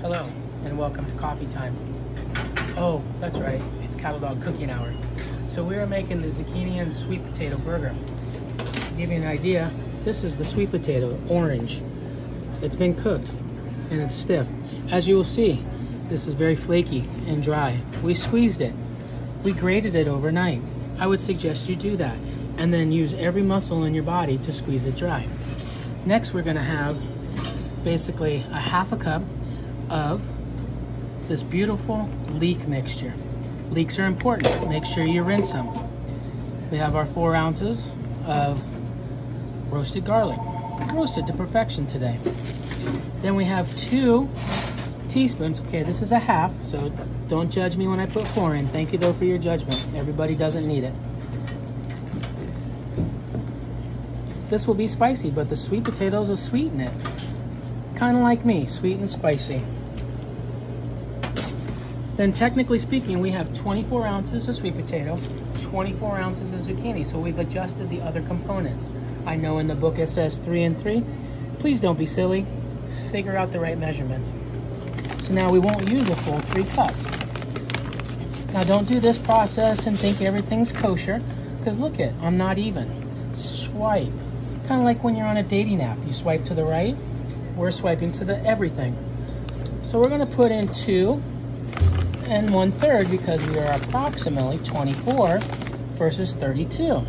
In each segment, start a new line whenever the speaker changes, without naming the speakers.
Hello, and welcome to coffee time. Oh, that's right, it's Cattle Dog cooking hour. So we are making the zucchini and sweet potato burger. To give you an idea, this is the sweet potato, orange. It's been cooked, and it's stiff. As you will see, this is very flaky and dry. We squeezed it. We grated it overnight. I would suggest you do that, and then use every muscle in your body to squeeze it dry. Next, we're gonna have basically a half a cup of this beautiful leek mixture. Leeks are important. Make sure you rinse them. We have our four ounces of roasted garlic. Roasted to perfection today. Then we have two teaspoons. Okay, this is a half, so don't judge me when I put four in. Thank you though for your judgment. Everybody doesn't need it. This will be spicy, but the sweet potatoes will sweeten it. Kind of like me, sweet and spicy. Then technically speaking, we have 24 ounces of sweet potato, 24 ounces of zucchini. So we've adjusted the other components. I know in the book it says three and three. Please don't be silly. Figure out the right measurements. So now we won't use a full three cups. Now don't do this process and think everything's kosher, because look it, I'm not even. Swipe. Kind of like when you're on a dating app. You swipe to the right, we're swiping to the everything. So we're gonna put in two and one third because we are approximately 24 versus 32.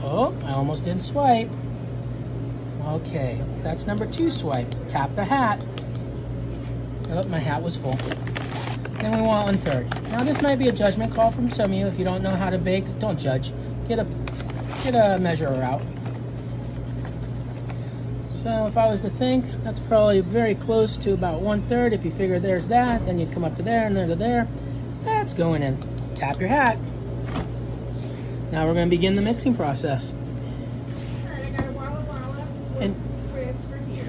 Oh, I almost didn't swipe. Okay, that's number two swipe. Tap the hat. Oh, my hat was full. Then we want one third. Now this might be a judgment call from some of you. If you don't know how to bake, don't judge. Get a get a measurer out. So if I was to think, that's probably very close to about one third. If you figure there's that, then you'd come up to there and there to there. That's going in. Tap your hat. Now we're going to begin the mixing process. And,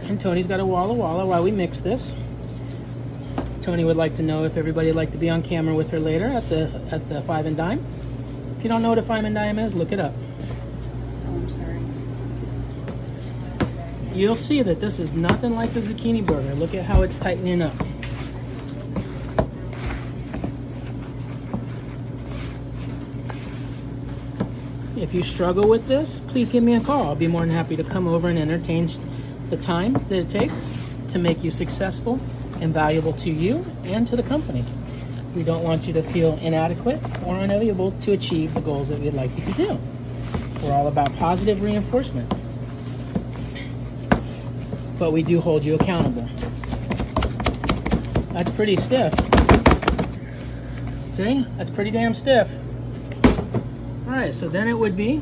and Tony's got a Walla Walla while we mix this. Tony would like to know if everybody would like to be on camera with her later at the at the five and dime. If you don't know what a five and dime is, look it up. Oh, you'll see that this is nothing like the zucchini burger. Look at how it's tightening up. If you struggle with this, please give me a call. I'll be more than happy to come over and entertain the time that it takes to make you successful and valuable to you and to the company. We don't want you to feel inadequate or unable to achieve the goals that we'd like you to do. We're all about positive reinforcement but we do hold you accountable. That's pretty stiff. See? That's pretty damn stiff. All right, so then it would be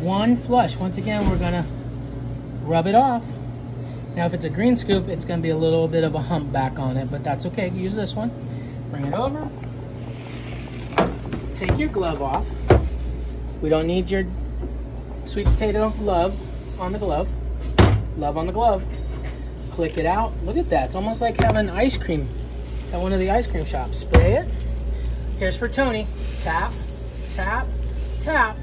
one flush. Once again, we're gonna rub it off. Now, if it's a green scoop, it's gonna be a little bit of a hump back on it, but that's okay, use this one. Bring it over. Take your glove off. We don't need your sweet potato glove on the glove. Love on the glove. Click it out. Look at that. It's almost like having ice cream at one of the ice cream shops. Spray it. Here's for Tony. Tap, tap, tap.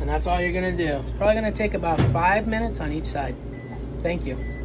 And that's all you're going to do. It's probably going to take about five minutes on each side. Thank you.